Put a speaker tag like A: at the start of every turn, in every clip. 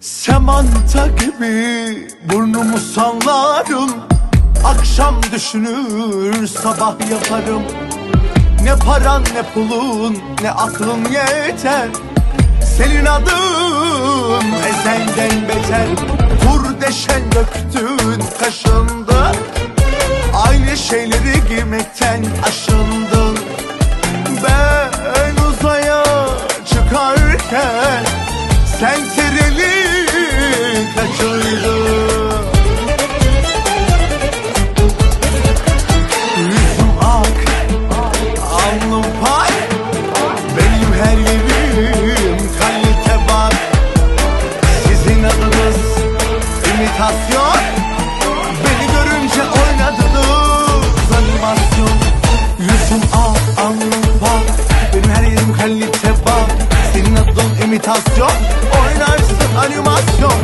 A: Semanta gibi burnumu sallarım Akşam düşünür sabah yaparım. Ne paran ne pulun ne aklın yeter. Senin adın ezenden beter. Kur deşen döktün kaşında. Aynı şeyleri giymekten aşındın adın imitasyon Oynarsın animasyon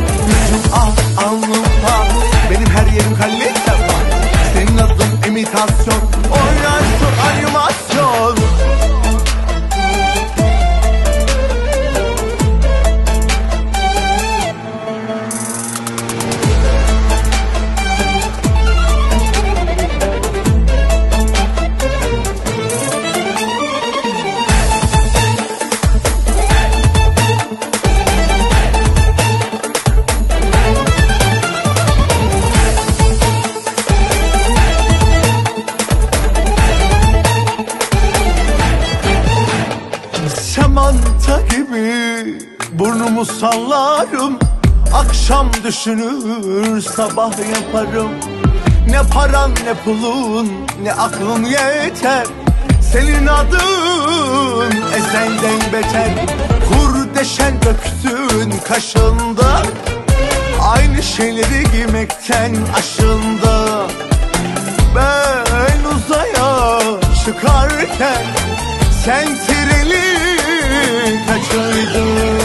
A: düşünür sabah yaparım. Ne paran ne pulun ne aklın yeter. Senin adın ezenden beter. Kur deşen döktün kaşında. Aynı şeyleri giymekten aşında. Ben uzaya çıkarken sen treni kaçırdın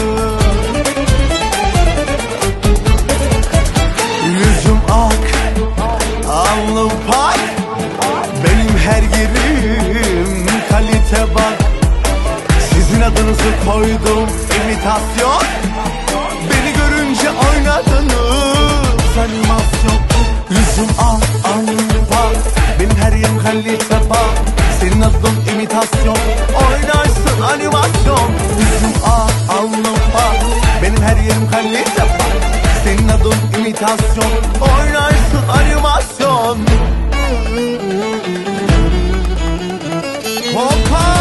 A: adınızı koydum imitasyon. Beni görünce oynadınız. Animasyon Yüzüm ak, alnım pak Benim her yerim kalite bak Senin adın imitasyon. Oynarsın animasyon. Yüzüm ak, alnım pak Benim her yerim kalite bak Senin adın imitasyon. Oynarsın animasyon. Hoppa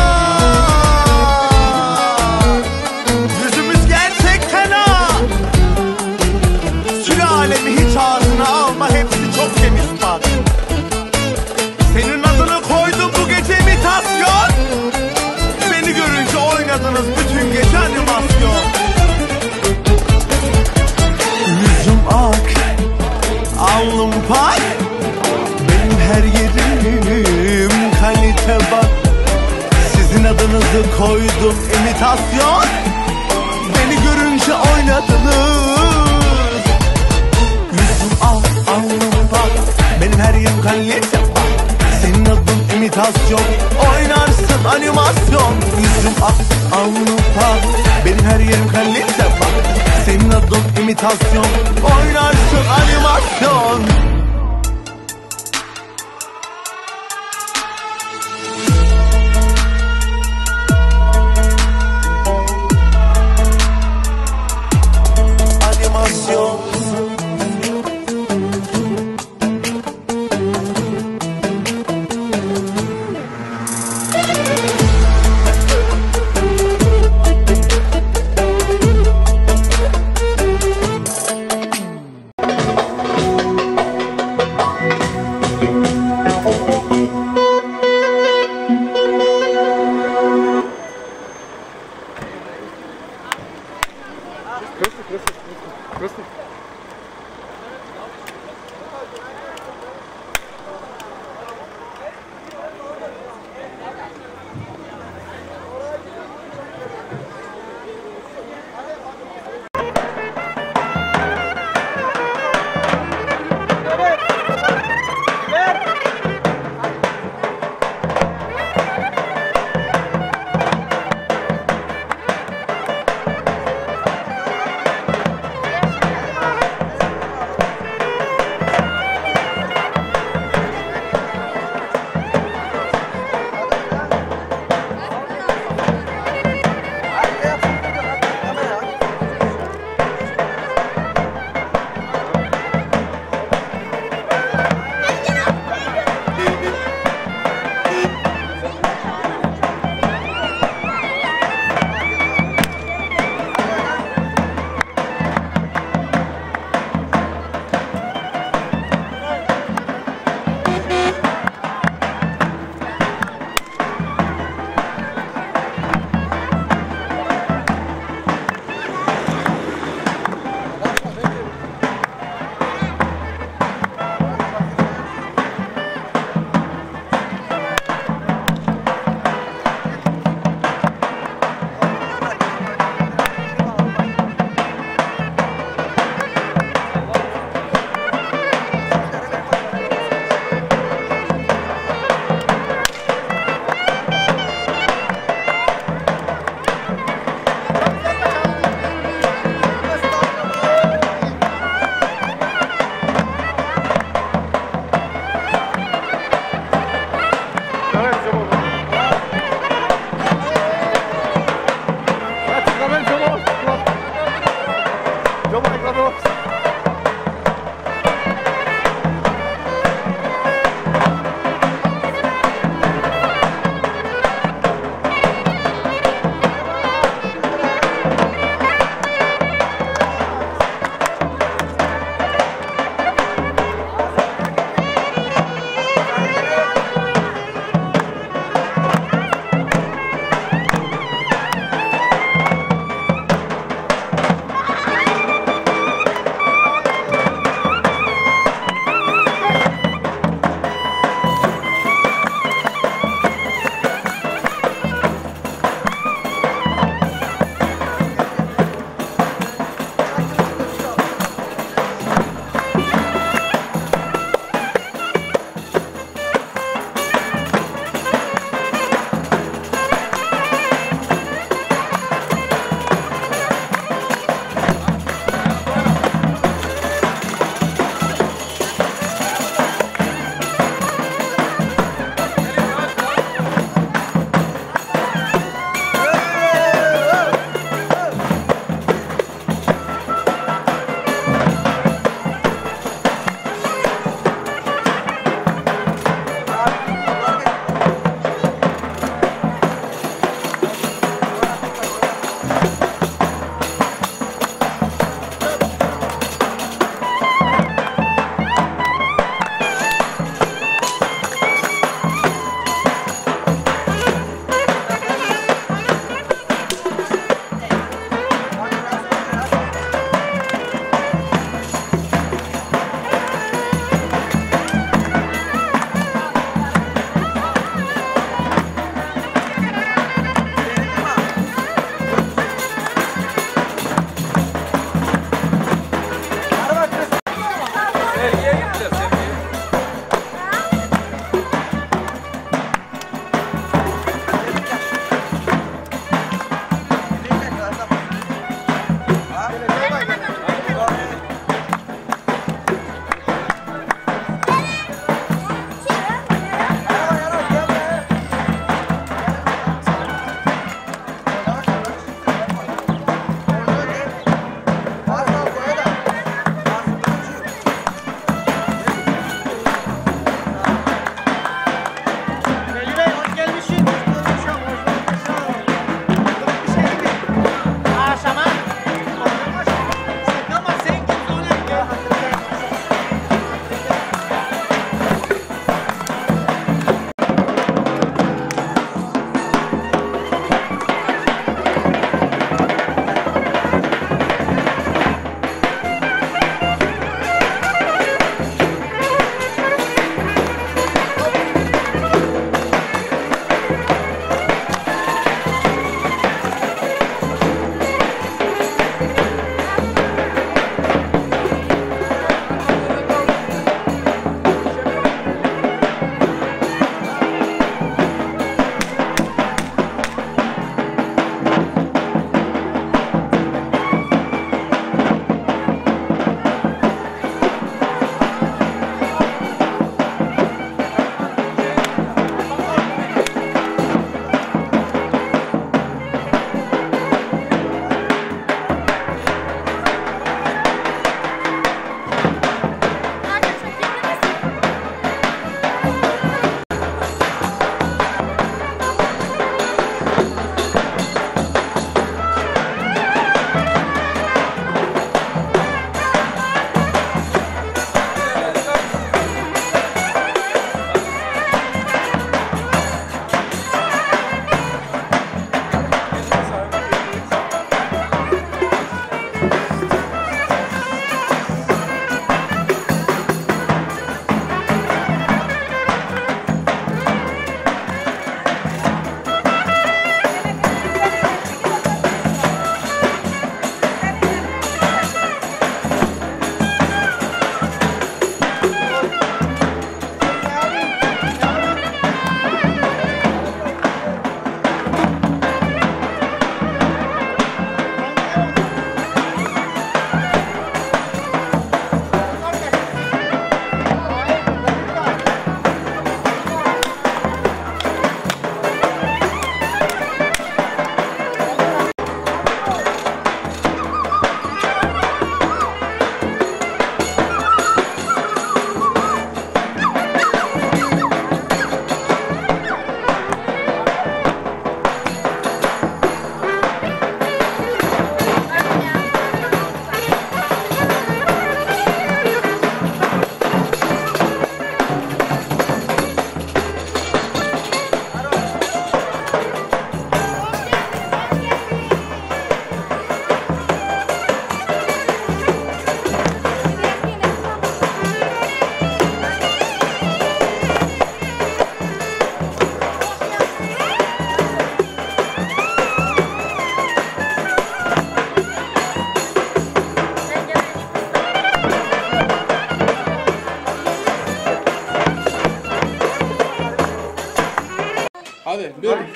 A: koydum imitasyon. Beni görünce oynadınız. Yüzüm ak, alnım pak Benim her yerim bak Senin adın imitasyon. Oynarsın animasyon. Yüzüm ak, alnım pak Benim her yerim kalite bak Senin adın imitasyon. Oynarsın Animasyon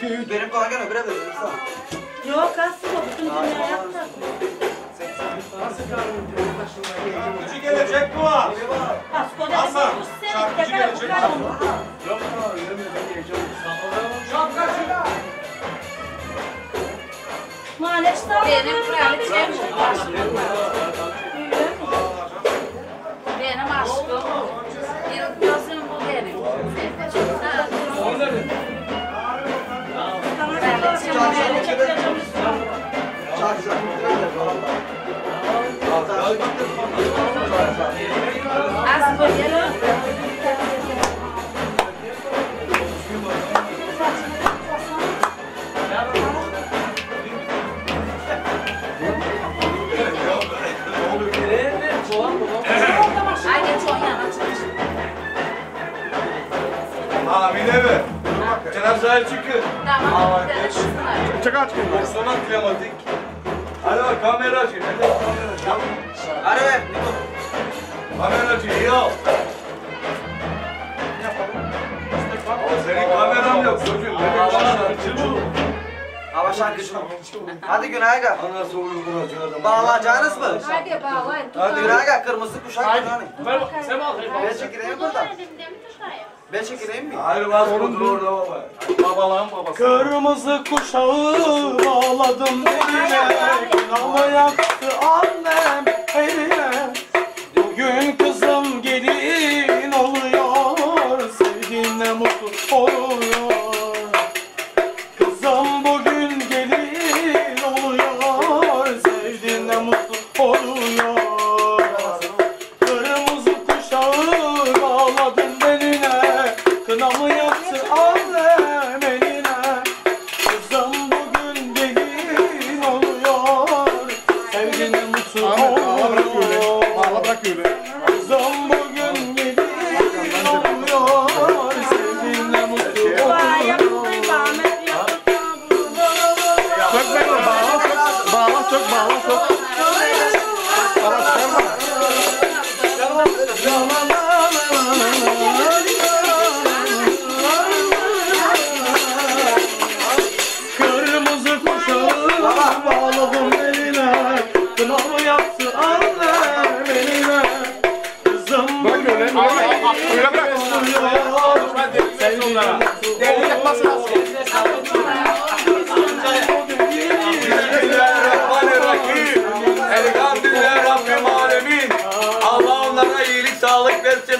B: dude.
C: Benim
B: galiba aqui, né?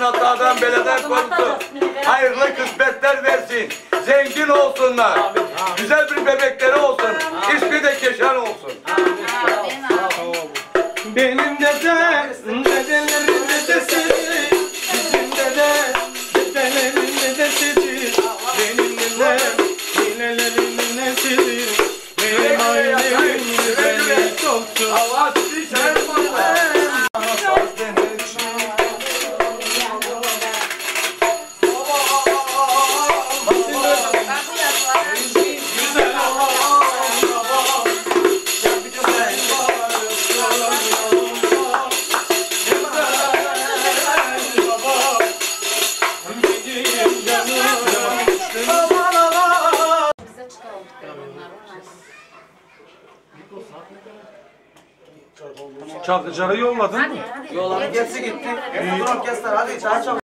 B: Malatya'dan belediye komutu hayırlı kısmetler versin. Zengin olsunlar. Güzel bir bebekleri olsun. İsmi de Keşan olsun. Ocağı yolladın
D: mı?
C: Yolladı geçti gitti. Drop kesler hadi çay çabuk.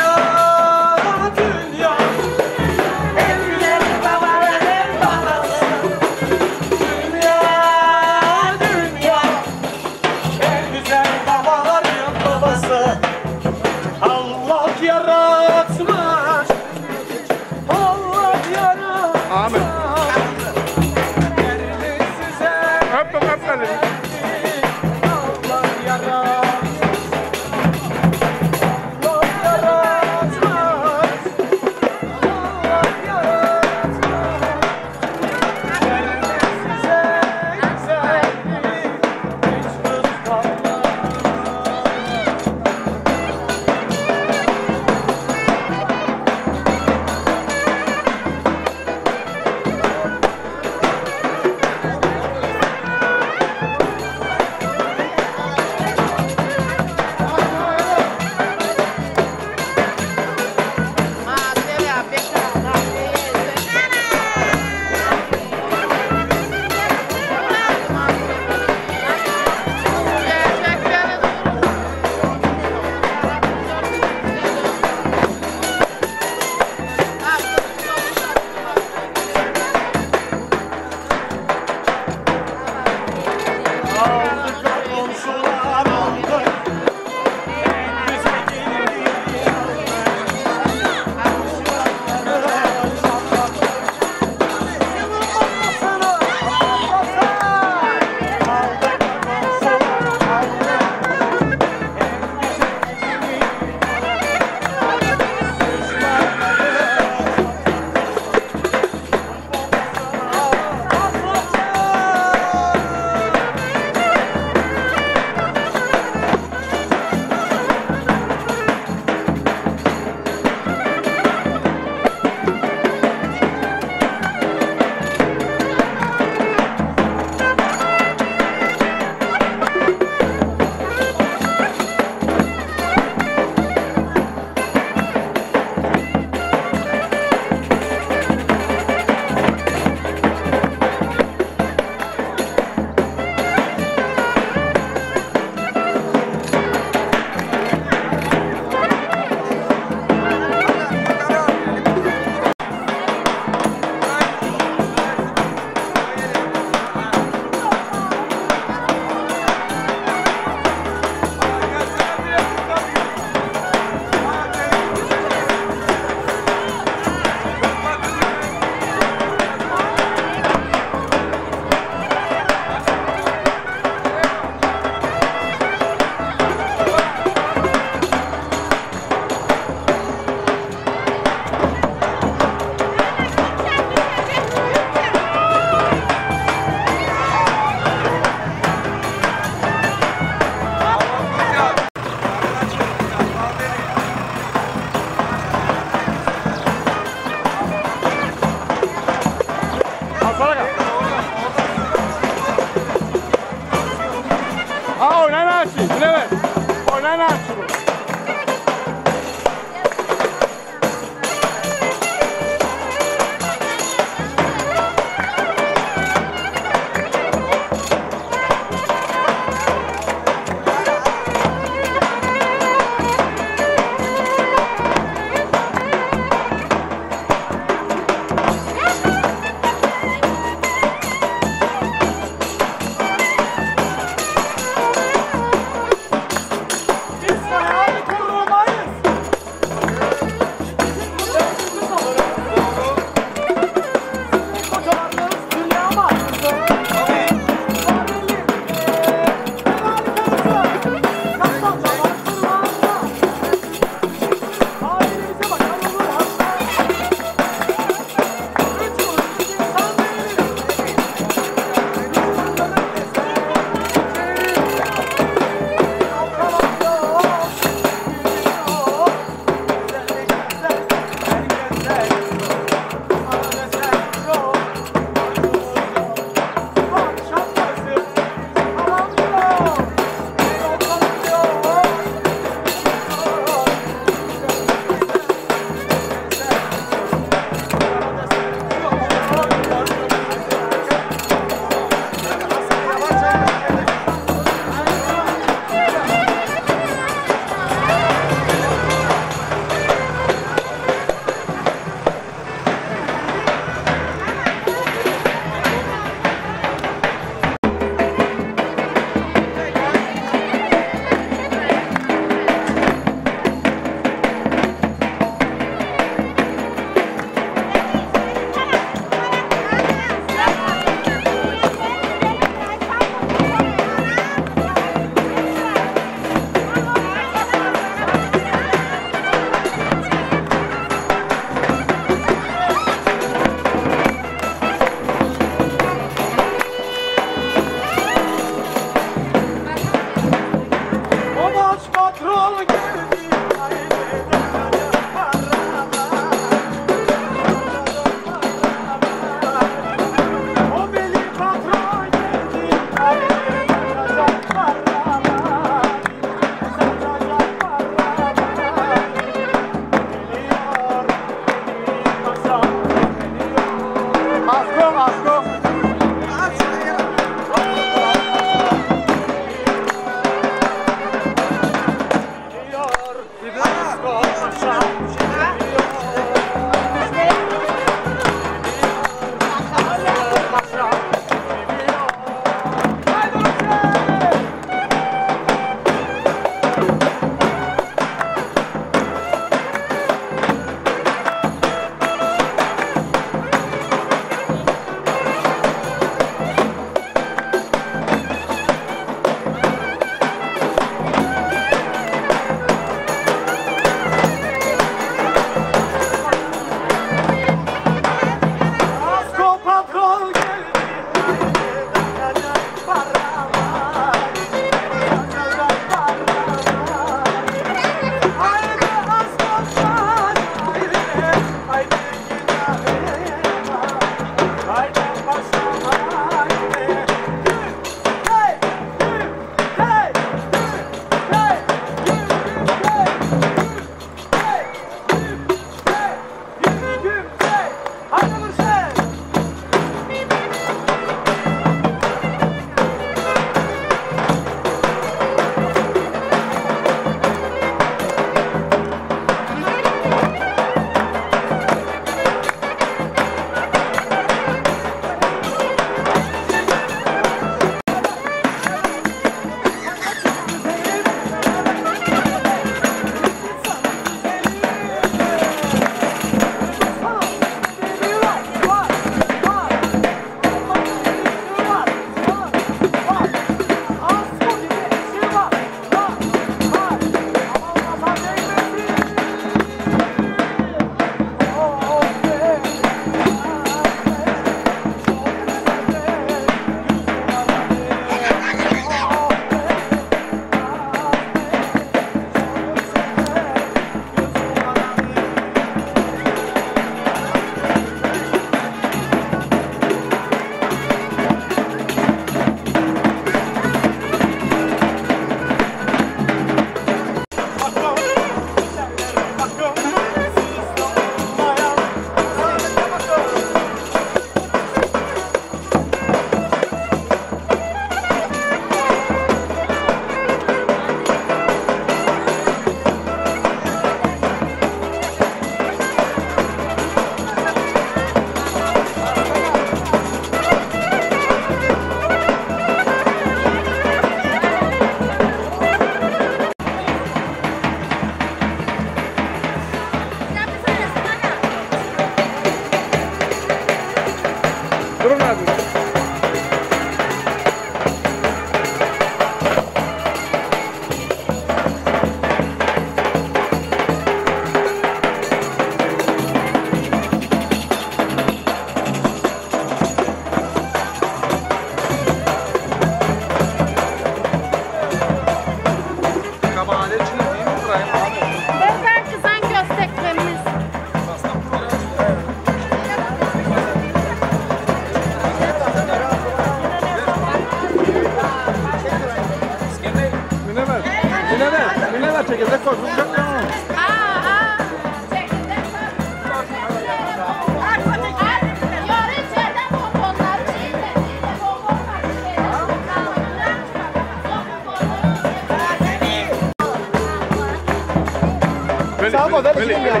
D: Veli, Veli, Veli.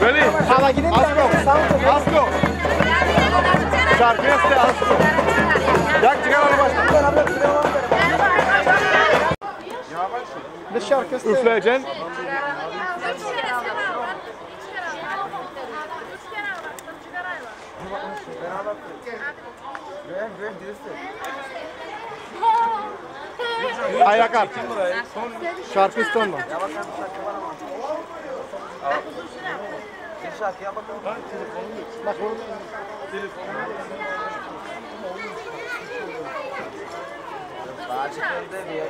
D: Veli. Asko, Asko. Şarkıya iste Asko. Yak çıkar onu başla. Ne şarkı Üfleyeceksin. Ayak at. Şarkı iste ondan.
B: Bir şarkıya bakalım.
D: Bak oğlum.
B: Bahçede bir yer.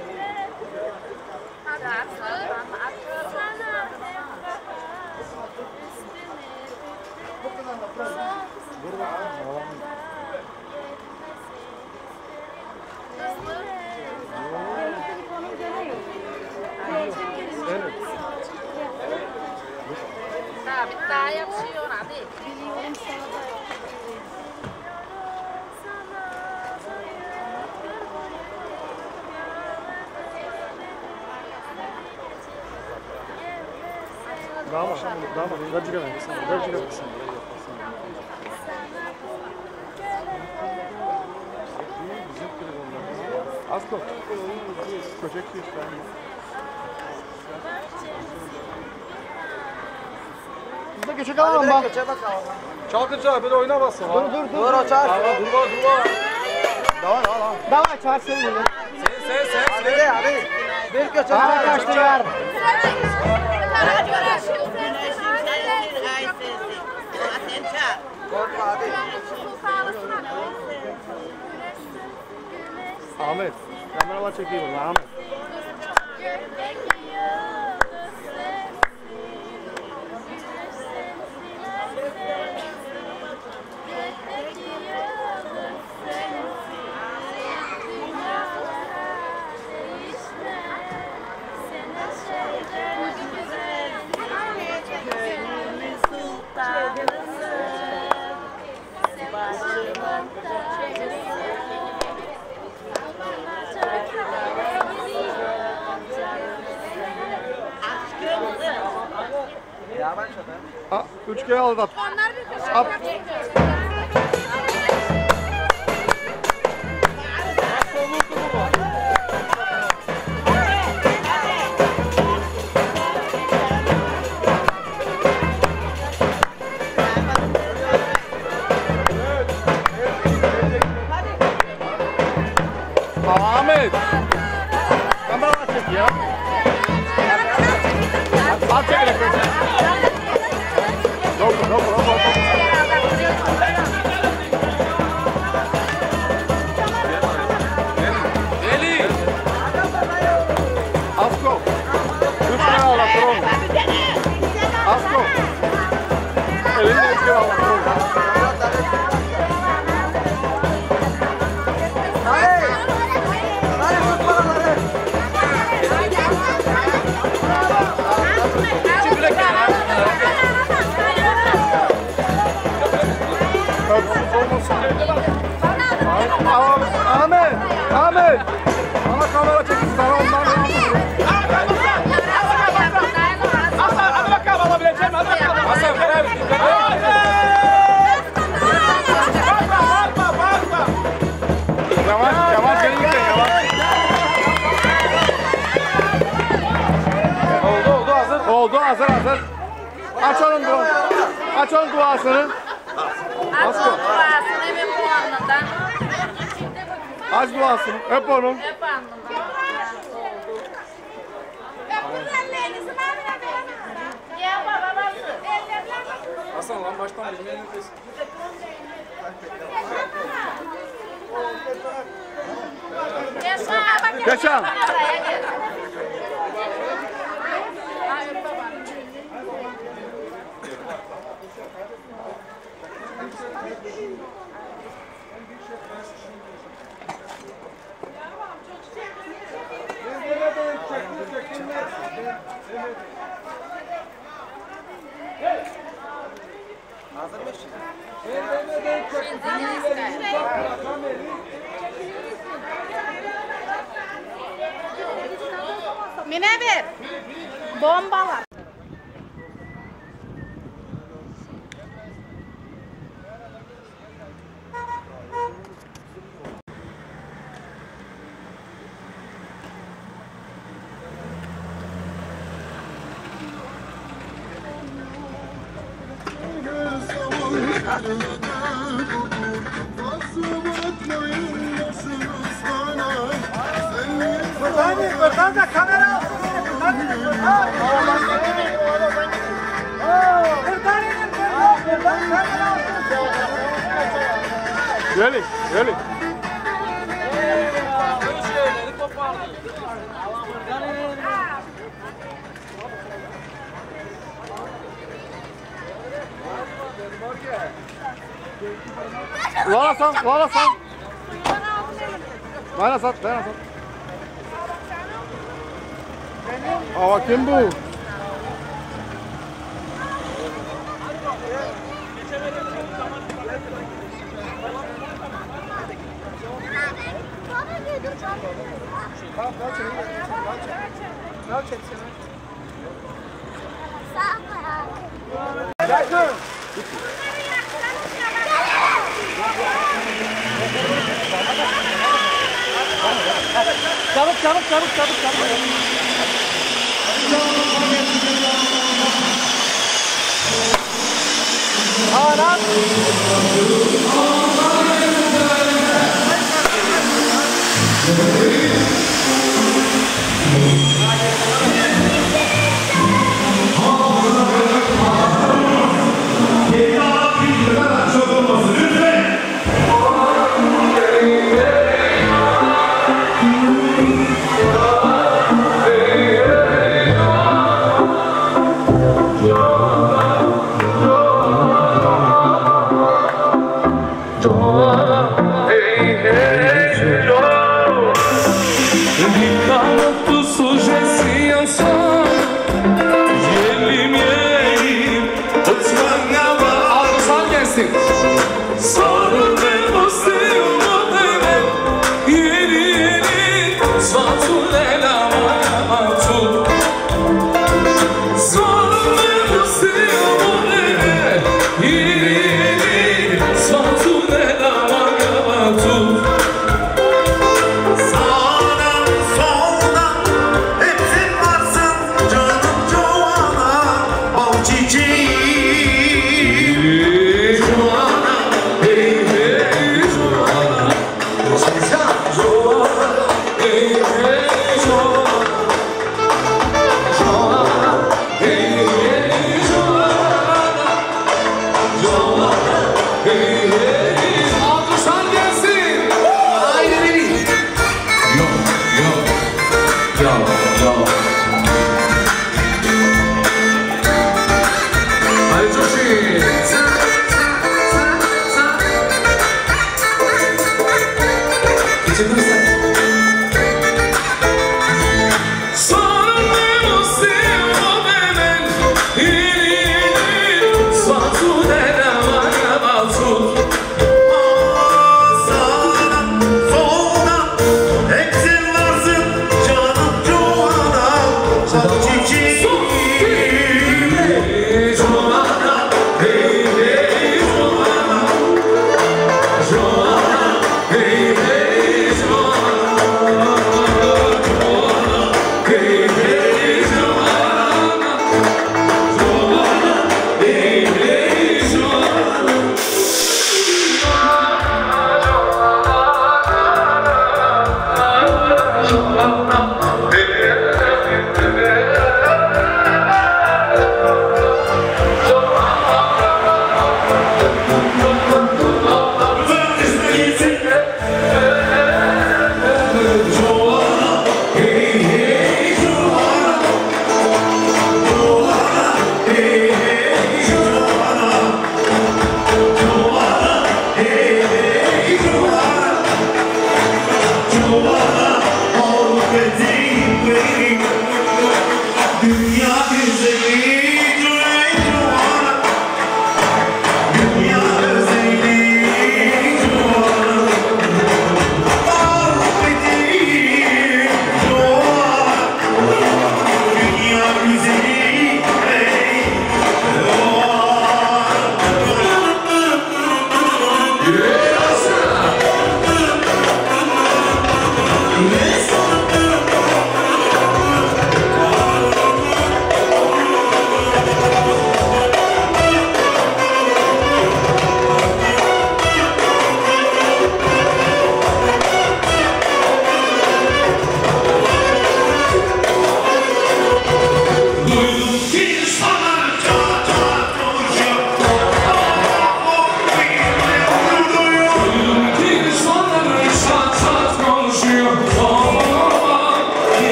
E: Daha bir daha yapışıyor hadi.
D: Dama, dama, ver cigara. Ver cigara. Asko. Köşek bir Biz de köşek alalım bak.
B: Geçe bakalım.
D: Çalkınca bir de oynamazsın. Dur dur dur.
B: Dur o çağır.
D: Dur dur dur. Devam devam. Devam çağır seni.
B: Sen sen sen. Hadi hadi. Bir geçe
D: Hadi kaçtı yar.
B: Korkma hadi.
D: Ahmet. Kameraman çekeyim onu Ahmet.
B: Ya ben şaka.
D: Ha, üç kere aldat. At. Ahmet. Kameraman çek ya. At çekerek. Bana kamera çekin. Sana ondan yapıyorum. Hadi bakalım alabileceğim. Hadi bakalım. Hasan ver Yavaş, yavaş gelin de yavaş. Oldu, oldu hazır. Oldu, hazır, hazır. Aç onun dua. Aç onun duasını.
E: Aç o duasını.
D: Aç duasını. Öp onu.
E: Baba babası.
D: Hasan lan baştan bilmeyen
E: Yaşa.
D: Yaşa. Mine. Bombalar.
F: Really?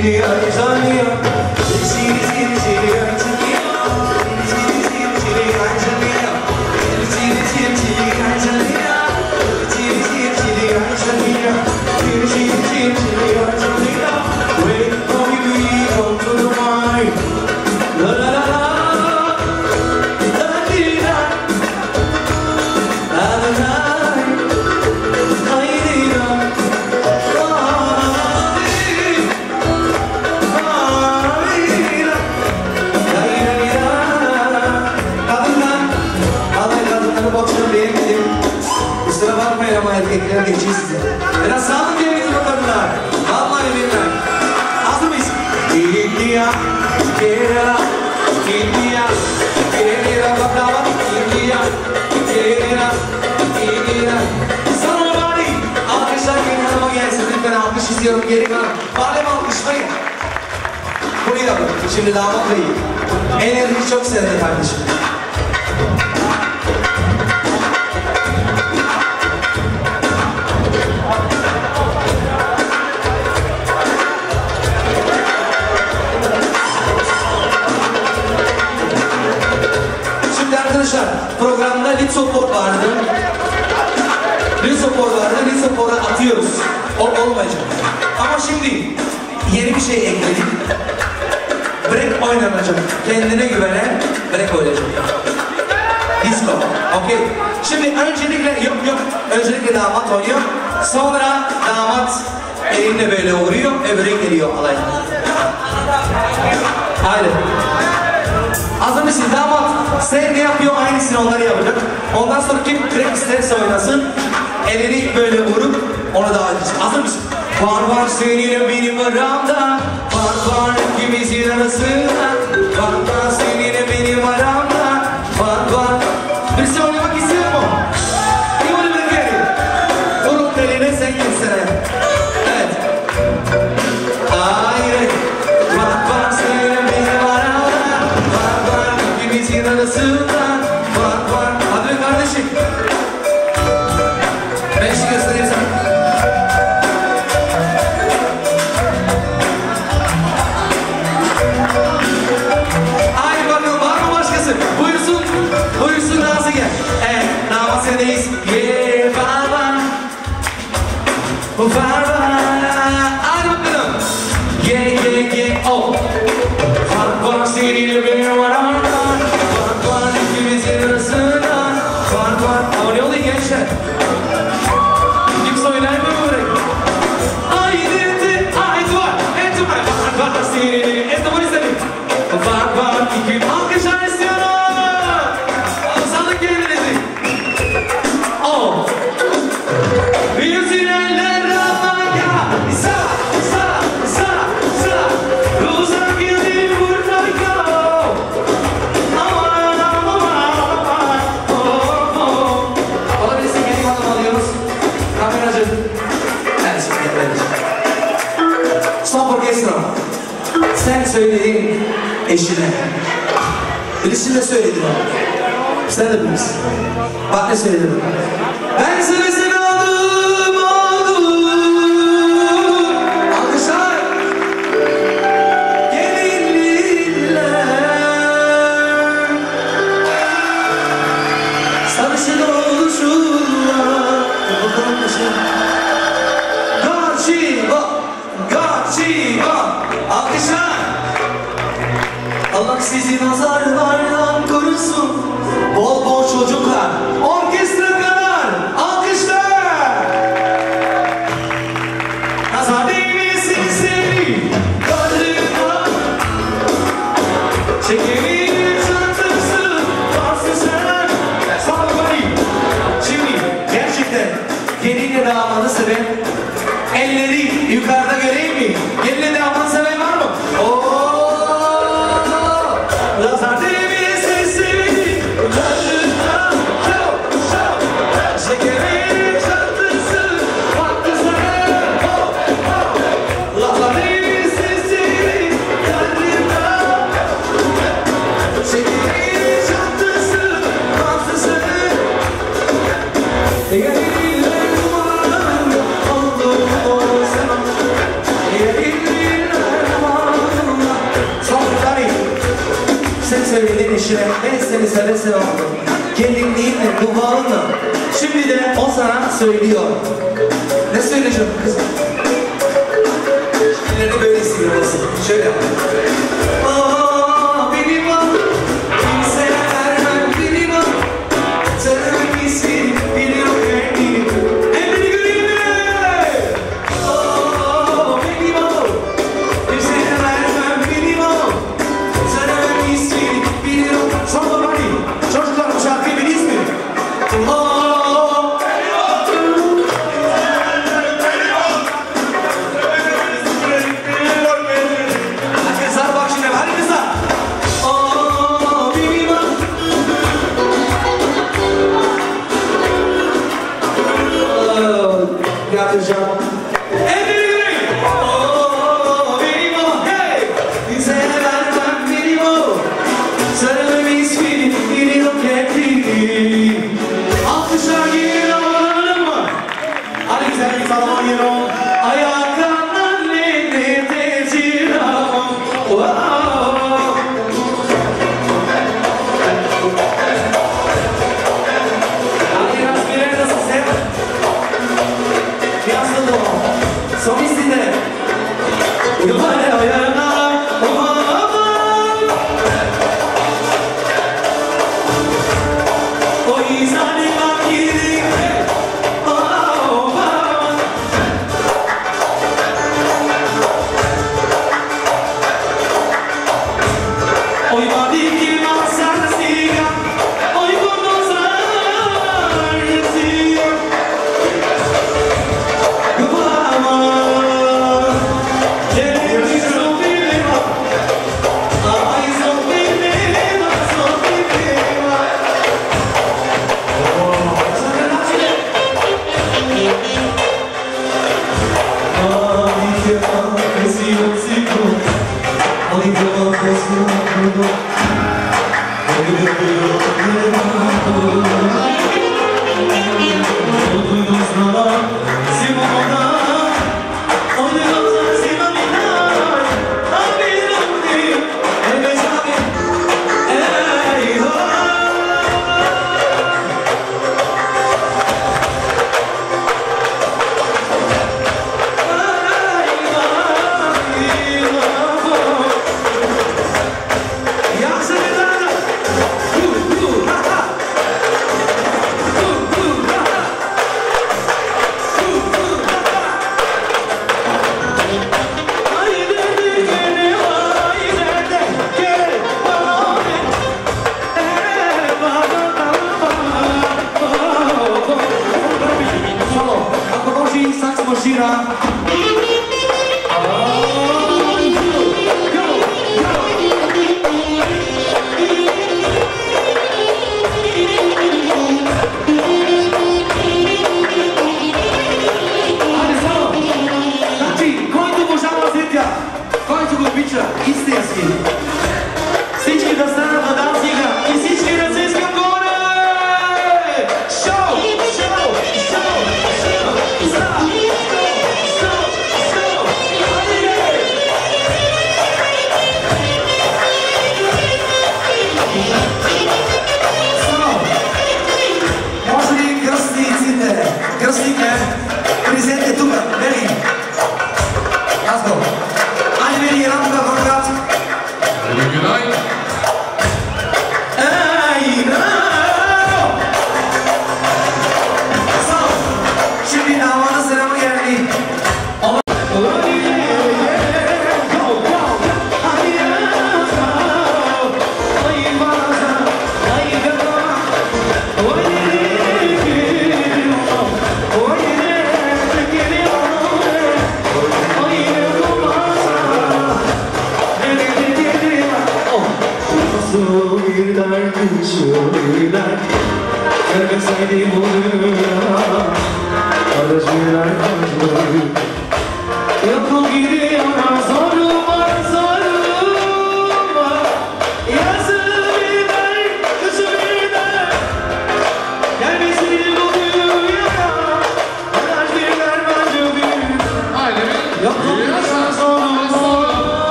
C: 你爱谁 istiyorum geri kalan. Badem alkışlayın. Buyurun. Şimdi damat bey. Enerjiyi çok sevdi kardeşim. Arkadaşlar programda lip support vardı. Lip support vardı. Lip support'a atıyoruz. O olmayacak. Şimdi yeni bir şey ekledik. Break oynanacak. Kendine güvenen break oynayacak. Disco. Okey. Şimdi öncelikle yok yok. Öncelikle damat oynuyor. Sonra damat elinle böyle vuruyor. Öbürü geliyor alay. Aynen. Hazır mısın damat? Sen ne yapıyor aynısını onlar yapacak. Ondan sonra kim break isterse oynasın. Elini böyle vurup onu edecek. Hazır mısın? Var var seninle benim aramda. Var var ikimizin arasında. Var var seninle benim aramda. Var. Var Birisi oynamak istiyor mu? Kim onu bekliyor? Vurup eline sen gitsene buyursun dansı gel. Evet, damat sendeyiz. Yeah, baba. Baba. Hadi bakalım. Yeah, yeah, yeah, oh. Fark var seninle benim aramda. Fark var ikimizin arasında. Fark var. Ama ne oluyor gençler? Kimse oynayamıyor mu burayı? Haydi, haydi var. Et var. Fark var seninle. Et var istedim. Var var iki alkışlar istiyorum. Eşine. Söyledin onu. Sen de bilirsin. Bak ne söyledim. Söyledin eşine, ben seni seve seve aldım. Gelinliğinle. Şimdi de o sana söylüyor. Ne söyleyeceğim kızım? Ellerini böyle sıyırmasın. Şöyle yap.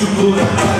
C: estrutura.